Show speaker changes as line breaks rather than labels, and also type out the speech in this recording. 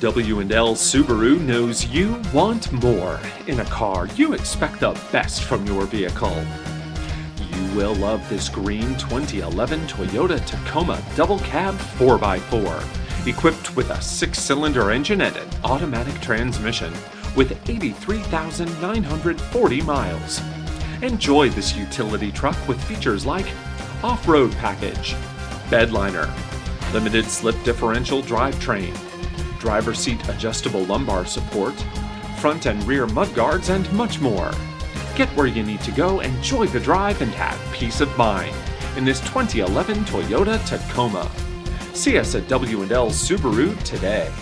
W&L Subaru knows you want more. In a car, you expect the best from your vehicle. You will love this green 2011 Toyota Tacoma Double Cab 4x4, equipped with a six cylinder engine and an automatic transmission with 83,940 miles. Enjoy this utility truck with features like off road package, bedliner, limited slip differential drivetrain, driver seat adjustable lumbar support, front and rear mudguards, and much more. Get where you need to go, enjoy the drive, and have peace of mind in this 2011 Toyota Tacoma. See us at W&L Subaru today.